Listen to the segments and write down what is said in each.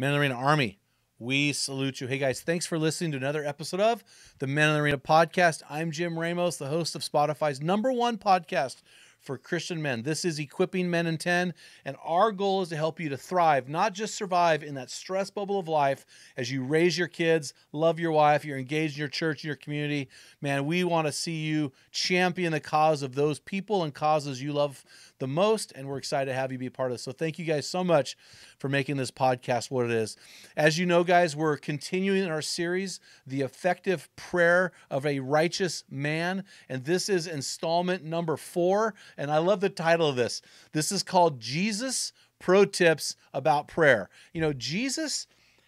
Men in the Arena Army, we salute you. Hey guys, thanks for listening to another episode of the Men in the Arena podcast. I'm Jim Ramos, the host of Spotify's number one podcast for Christian men. This is Equipping Men in 10, and our goal is to help you to thrive, not just survive in that stress bubble of life as you raise your kids, love your wife, you're engaged in your church, your community. Man, we want to see you champion the cause of those people and causes you love the most, and we're excited to have you be a part of this. So thank you guys so much for making this podcast what it is. As you know, guys, we're continuing our series, The Effective Prayer of a Righteous Man, and this is installment number four. And I love the title of this. This is called Jesus Pro Tips About Prayer. You know, Jesus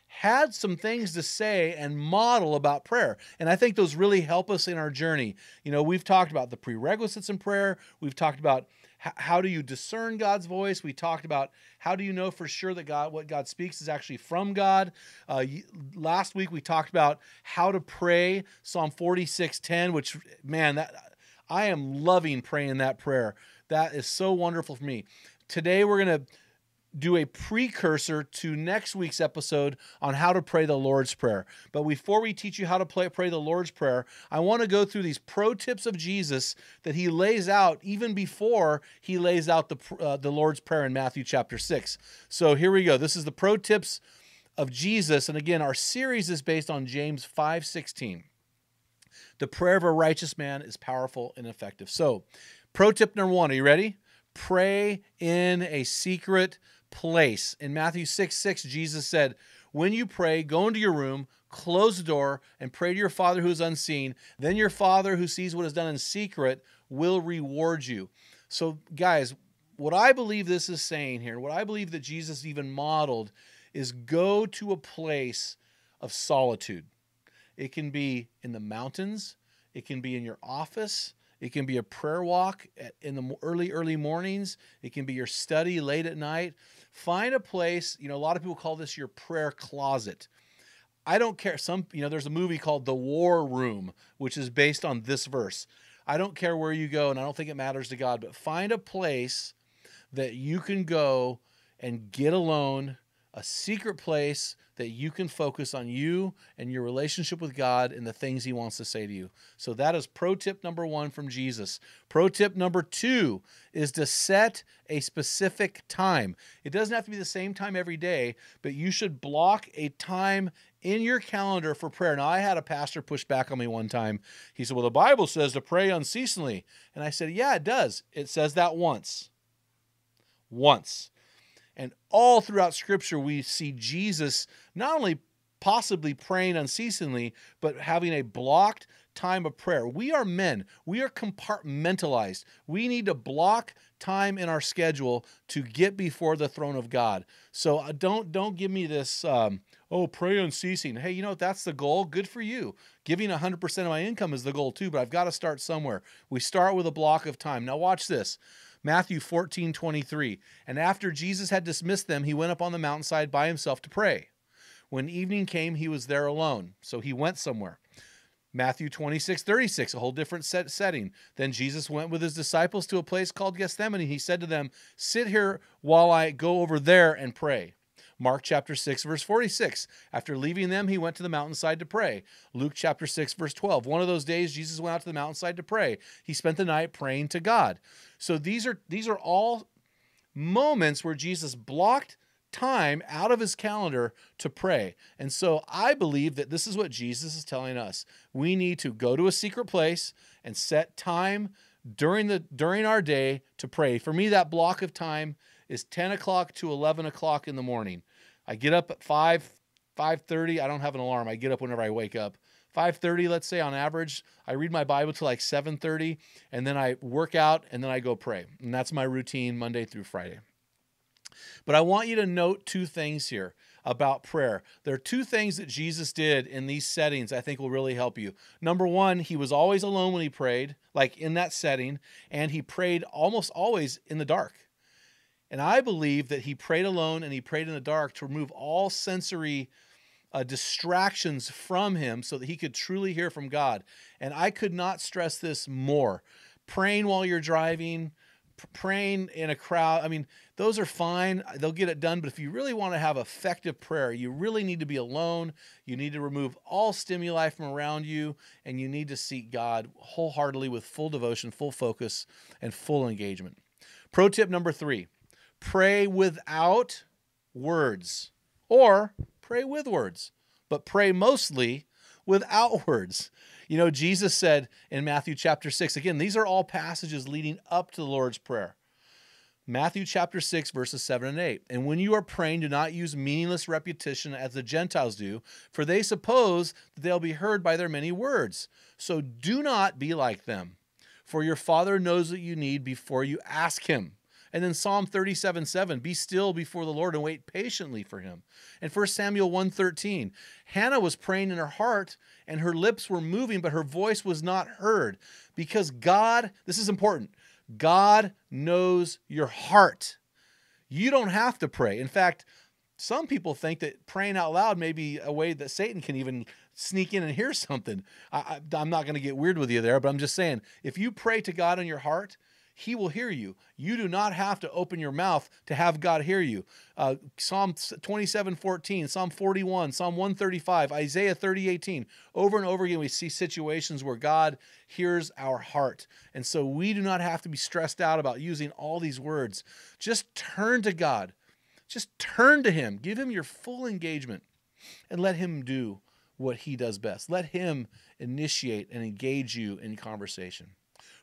had some things to say and model about prayer. And I think those really help us in our journey. You know, we've talked about the prerequisites in prayer, we've talked about how do you discern God's voice? We talked about how do you know for sure that God, what God speaks, is actually from God. Uh, last week we talked about how to pray Psalm 46:10, which man, that I am loving praying that prayer. That is so wonderful for me. Today we're gonna do a precursor to next week's episode on how to pray the Lord's Prayer. But before we teach you how to play, pray the Lord's Prayer, I want to go through these pro tips of Jesus that he lays out even before he lays out the, uh, the Lord's Prayer in Matthew chapter 6. So here we go. This is the pro tips of Jesus. And again, our series is based on James 5:16. The prayer of a righteous man is powerful and effective. So, pro tip number 1, are you ready? Pray in a secret place. In Matthew 6 6, Jesus said, When you pray, go into your room, close the door, and pray to your Father who is unseen. Then your Father who sees what is done in secret will reward you. So, guys, what I believe this is saying here, what I believe that Jesus even modeled, is go to a place of solitude. It can be in the mountains, it can be in your office, it can be a prayer walk in the early, early mornings. It can be your study late at night. Find a place, you know, a lot of people call this your prayer closet. I don't care. Some, you know, there's a movie called The War Room, which is based on this verse. I don't care where you go, and I don't think it matters to God, but find a place that you can go and get alone, a secret place that you can focus on you and your relationship with God and the things He wants to say to you. So, that is pro tip number one from Jesus. Pro tip number two is to set a specific time. It doesn't have to be the same time every day, but you should block a time in your calendar for prayer. Now, I had a pastor push back on me one time. He said, Well, the Bible says to pray unceasingly. And I said, Yeah, it does. It says that once. Once. And all throughout Scripture, we see Jesus not only possibly praying unceasingly, but having a blocked time of prayer. We are men. We are compartmentalized. We need to block time in our schedule to get before the throne of God. So uh, don't don't give me this um, oh pray unceasing. Hey, you know that's the goal. Good for you. Giving 100% of my income is the goal too, but I've got to start somewhere. We start with a block of time. Now watch this. Matthew 14, 23. And after Jesus had dismissed them, he went up on the mountainside by himself to pray. When evening came, he was there alone. So he went somewhere. Matthew 26, 36, a whole different set setting. Then Jesus went with his disciples to a place called Gethsemane. He said to them, Sit here while I go over there and pray. Mark chapter 6, verse 46. After leaving them, he went to the mountainside to pray. Luke chapter 6, verse 12. One of those days, Jesus went out to the mountainside to pray. He spent the night praying to God. So these are these are all moments where Jesus blocked time out of his calendar to pray. And so I believe that this is what Jesus is telling us. We need to go to a secret place and set time during the during our day to pray. For me, that block of time is 10 o'clock to 11 o'clock in the morning. I get up at 5, 5.30. I don't have an alarm. I get up whenever I wake up. 5.30, let's say on average. I read my Bible till like 7.30, and then I work out, and then I go pray. And that's my routine Monday through Friday. But I want you to note two things here about prayer. There are two things that Jesus did in these settings I think will really help you. Number one, he was always alone when he prayed, like in that setting, and he prayed almost always in the dark. And I believe that he prayed alone and he prayed in the dark to remove all sensory uh, distractions from him so that he could truly hear from God. And I could not stress this more. Praying while you're driving, praying in a crowd, I mean, those are fine. They'll get it done. But if you really want to have effective prayer, you really need to be alone. You need to remove all stimuli from around you, and you need to seek God wholeheartedly with full devotion, full focus, and full engagement. Pro tip number three pray without words or pray with words, but pray mostly without words. You know, Jesus said in Matthew chapter 6, again, these are all passages leading up to the Lord's Prayer. Matthew chapter 6, verses 7 and 8. And when you are praying, do not use meaningless repetition as the Gentiles do, for they suppose that they'll be heard by their many words. So do not be like them, for your Father knows what you need before you ask Him. And then Psalm 37 7, be still before the Lord and wait patiently for him. And 1 Samuel 113, Hannah was praying in her heart and her lips were moving, but her voice was not heard because God, this is important, God knows your heart. You don't have to pray. In fact, some people think that praying out loud may be a way that Satan can even sneak in and hear something. I, am not going to get weird with you there, but I'm just saying if you pray to God in your heart, he will hear you. You do not have to open your mouth to have God hear you. Uh, Psalm 27 14, Psalm 41, Psalm 135, Isaiah 30 18. Over and over again, we see situations where God hears our heart. And so we do not have to be stressed out about using all these words. Just turn to God. Just turn to Him. Give Him your full engagement and let Him do what He does best. Let Him initiate and engage you in conversation.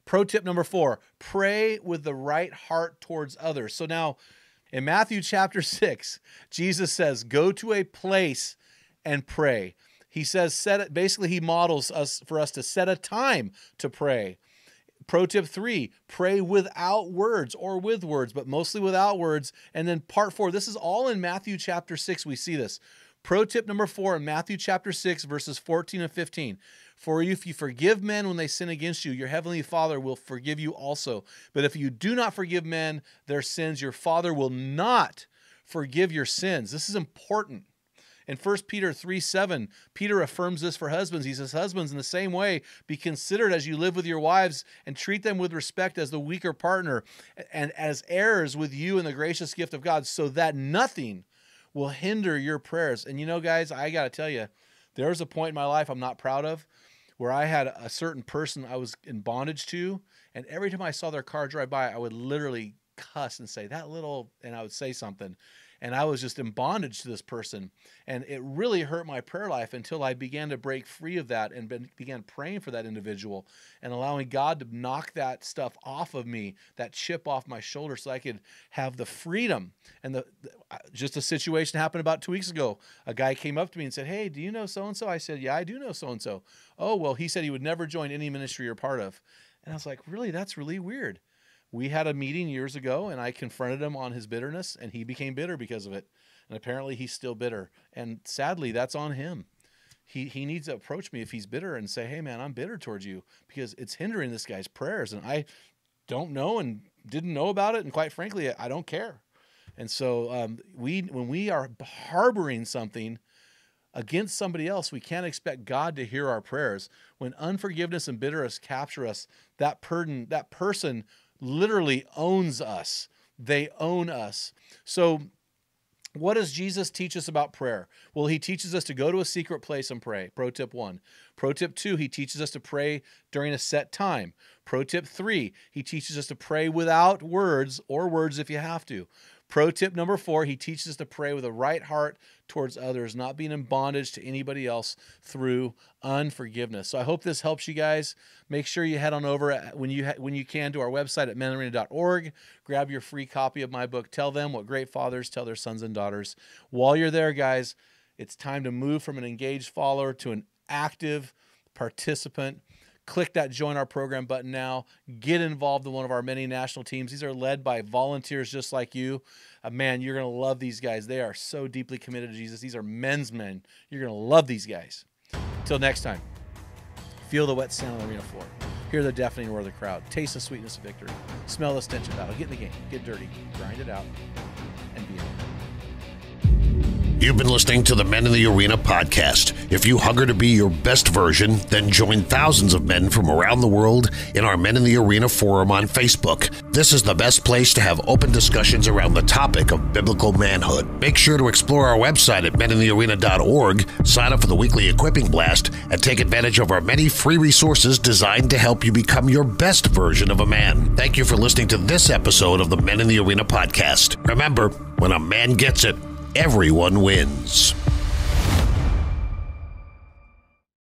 Pro tip number four pray with the right heart towards others. So now in Matthew chapter 6, Jesus says, Go to a place and pray. He says, set it, basically, he models us for us to set a time to pray. Pro tip three, pray without words or with words, but mostly without words. And then part four, this is all in Matthew chapter 6. We see this. Pro tip number four in Matthew chapter 6, verses 14 and 15. For if you forgive men when they sin against you, your heavenly Father will forgive you also. But if you do not forgive men their sins, your Father will not forgive your sins. This is important. In 1 Peter 3 7, Peter affirms this for husbands. He says, Husbands, in the same way, be considerate as you live with your wives and treat them with respect as the weaker partner and as heirs with you in the gracious gift of God, so that nothing will hinder your prayers. And you know, guys, I got to tell you, there was a point in my life I'm not proud of where I had a certain person I was in bondage to, and every time I saw their car drive by, I would literally cuss and say that little, and I would say something and I was just in bondage to this person. And it really hurt my prayer life until I began to break free of that and been, began praying for that individual and allowing God to knock that stuff off of me, that chip off my shoulder, so I could have the freedom. And the, the just a situation happened about two weeks ago. A guy came up to me and said, "Hey, do you know so and so?" I said, "Yeah, I do know so and so." Oh, well, he said he would never join any ministry you're part of. And I was like, "Really? That's really weird." We had a meeting years ago and I confronted him on his bitterness and he became bitter because of it. And apparently he's still bitter. And sadly, that's on him. He, he needs to approach me if he's bitter and say, Hey man, I'm bitter towards you because it's hindering this guy's prayers. And I don't know and didn't know about it. And quite frankly, I don't care. And so um, we, when we are harboring something against somebody else, we can't expect God to hear our prayers. When unforgiveness and bitterness capture us, that person, that person literally owns us. They own us. So, what does Jesus teach us about prayer? Well, he teaches us to go to a secret place and pray. Pro tip one. Pro tip two, he teaches us to pray during a set time. Pro tip three, he teaches us to pray without words or words if you have to. Pro tip number four, he teaches us to pray with a right heart towards others, not being in bondage to anybody else through unforgiveness. So I hope this helps you guys. Make sure you head on over when you when you can to our website at meninthearena.org. Grab your free copy of my book. Tell them what great fathers tell their sons and daughters. While you're there, guys, it's time to move from an engaged follower to an active participant click that join our program button now. Get involved in one of our many national teams. These are led by volunteers just like you. Uh, man, you're going to love these guys. They are so deeply committed to Jesus. These are men's men. You're going to love these guys. Until next time, feel the wet sand on the arena floor. Hear the deafening roar of the crowd. Taste the sweetness of victory. Smell the stench of battle. Get in the game. Get dirty. Grind it out. You've been listening to the Men in the Arena podcast. If you hunger to be your best version, then join thousands of men from around the world in our Men in the Arena forum on Facebook. This is the best place to have open discussions around the topic of biblical manhood. Make sure to explore our website at meninthearena.org, sign up for the weekly equipping blast, and take advantage of our many free resources designed to help you become your best version of a man. Thank you for listening to this episode of the Men in the Arena podcast. Remember, when a man gets it, everyone wins.